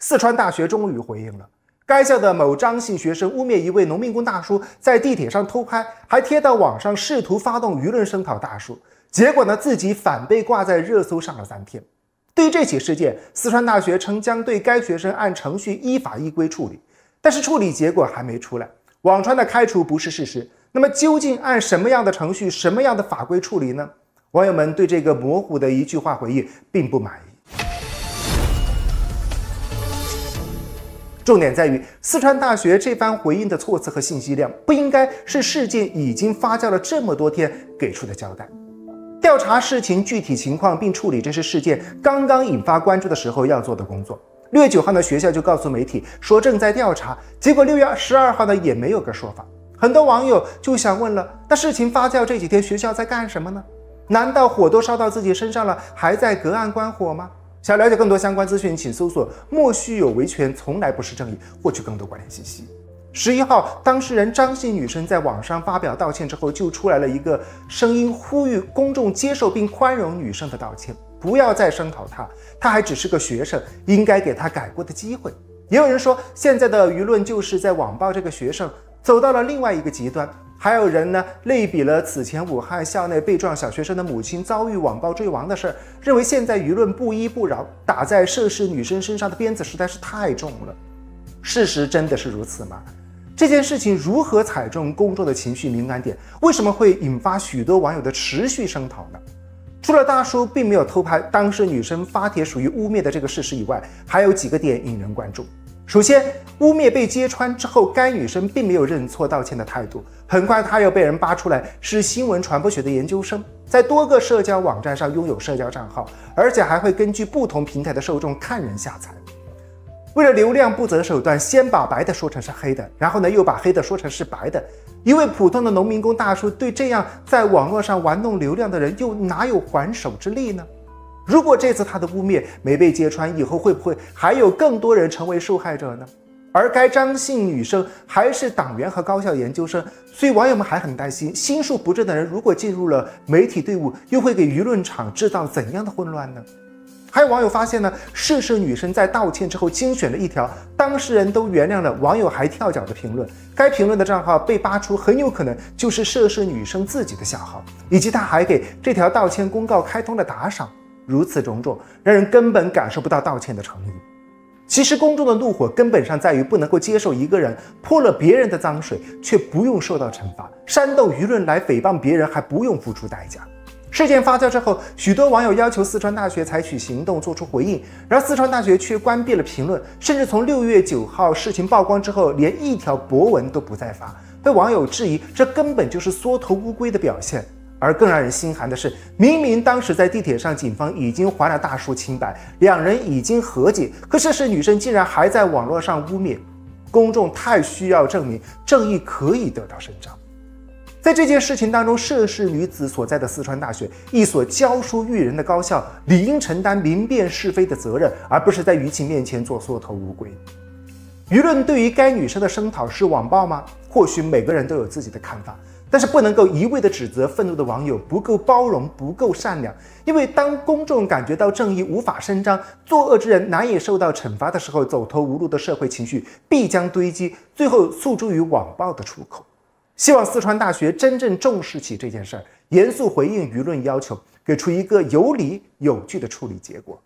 四川大学终于回应了，该校的某张姓学生污蔑一位农民工大叔在地铁上偷拍，还贴到网上，试图发动舆论声讨大叔。结果呢，自己反被挂在热搜上了三天。对于这起事件，四川大学称将对该学生按程序依法依规处理，但是处理结果还没出来。网传的开除不是事实，那么究竟按什么样的程序、什么样的法规处理呢？网友们对这个模糊的一句话回应并不满意。重点在于，四川大学这番回应的措辞和信息量，不应该是事件已经发酵了这么多天给出的交代。调查事情具体情况并处理这些事件刚刚引发关注的时候要做的工作。六月九号呢，学校就告诉媒体说正在调查，结果六月十二号呢也没有个说法。很多网友就想问了：那事情发酵这几天，学校在干什么呢？难道火都烧到自己身上了，还在隔岸观火吗？想了解更多相关资讯，请搜索“莫须有维权从来不是正义”，获取更多关联信息。十一号，当事人张姓女生在网上发表道歉之后，就出来了一个声音，呼吁公众接受并宽容女生的道歉，不要再声讨她。她还只是个学生，应该给她改过的机会。也有人说，现在的舆论就是在网暴这个学生，走到了另外一个极端。还有人呢，类比了此前武汉校内被撞小学生的母亲遭遇网暴坠亡的事儿，认为现在舆论不依不饶，打在涉事女生身上的鞭子实在是太重了。事实真的是如此吗？这件事情如何踩中公众的情绪敏感点？为什么会引发许多网友的持续声讨呢？除了大叔并没有偷拍当事女生发帖属于污蔑的这个事实以外，还有几个点引人关注。首先，污蔑被揭穿之后，该女生并没有认错道歉的态度。很快，她又被人扒出来是新闻传播学的研究生，在多个社交网站上拥有社交账号，而且还会根据不同平台的受众看人下菜。为了流量不择手段，先把白的说成是黑的，然后呢又把黑的说成是白的。一位普通的农民工大叔对这样在网络上玩弄流量的人，又哪有还手之力呢？如果这次他的污蔑没被揭穿，以后会不会还有更多人成为受害者呢？而该张姓女生还是党员和高校研究生，所以网友们还很担心，心术不正的人如果进入了媒体队伍，又会给舆论场制造怎样的混乱呢？还有网友发现呢，涉事女生在道歉之后精选了一条当事人都原谅了，网友还跳脚的评论。该评论的账号被扒出，很有可能就是涉事女生自己的小号，以及她还给这条道歉公告开通了打赏。如此种种，让人根本感受不到道歉的诚意。其实公众的怒火根本上在于不能够接受一个人泼了别人的脏水却不用受到惩罚，煽动舆论来诽谤别人还不用付出代价。事件发酵之后，许多网友要求四川大学采取行动，做出回应，然而四川大学却关闭了评论，甚至从六月九号事情曝光之后，连一条博文都不再发，被网友质疑这根本就是缩头乌龟的表现。而更让人心寒的是，明明当时在地铁上，警方已经还了大叔清白，两人已经和解，可涉事女生竟然还在网络上污蔑，公众太需要证明正义可以得到伸张。在这件事情当中，涉事女子所在的四川大学，一所教书育人的高校，理应承担明辨是非的责任，而不是在舆情面前做缩头乌龟。舆论对于该女生的声讨是网暴吗？或许每个人都有自己的看法，但是不能够一味的指责愤怒的网友不够包容、不够善良。因为当公众感觉到正义无法伸张，作恶之人难以受到惩罚的时候，走投无路的社会情绪必将堆积，最后诉诸于网暴的出口。希望四川大学真正重视起这件事儿，严肃回应舆论要求，给出一个有理有据的处理结果。